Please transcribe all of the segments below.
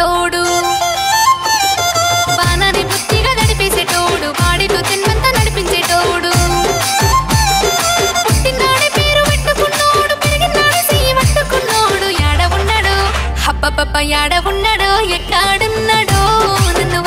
తోడు బాణాన్ని బుద్ధిగా నడిపేసేటోడు వాడితో తిన్నంత నడిపించేటోడు. పుట్టినాడే పేరు పెట్టుకున్నాడు పెరిగినాడే యాడ ఉన్నాడు? హబ్బ యాడ ఉన్నాడు? ఎక్కడున్నాడు నన్ను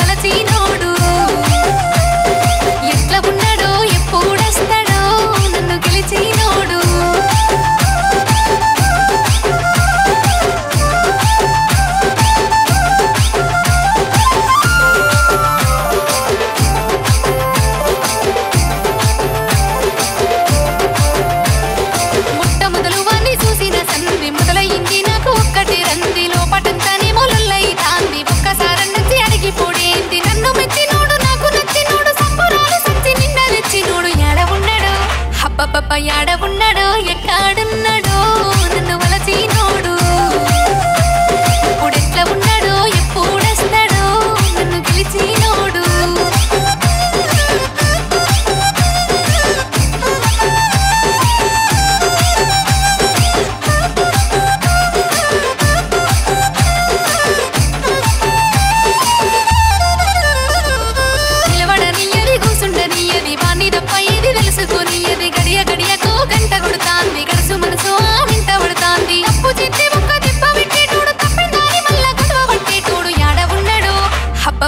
హబ్బబ్బబ్బ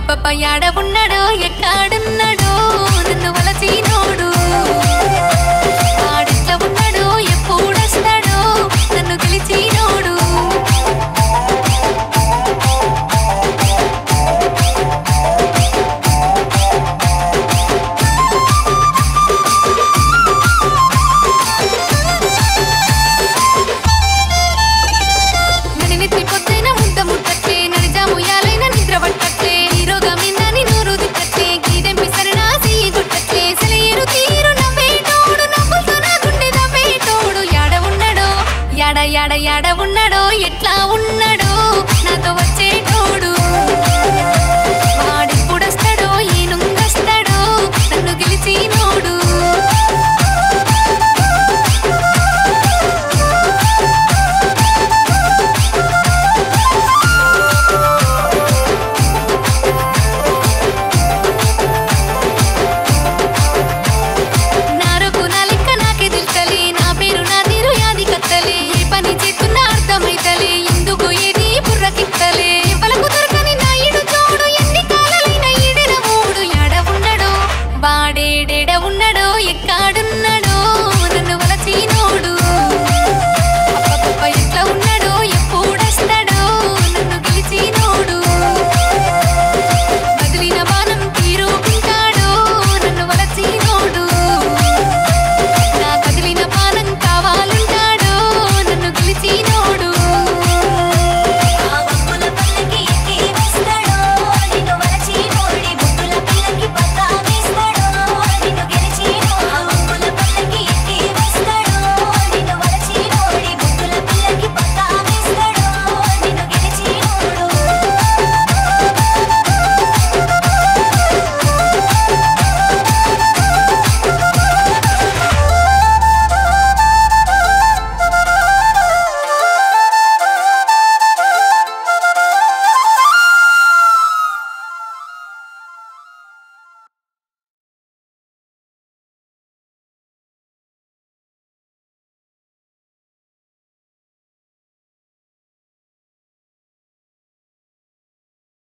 పప్ప యాడ ఉన్నాడు ఎక్కాడున్నాడు నన్ను వలచినోడు அடையட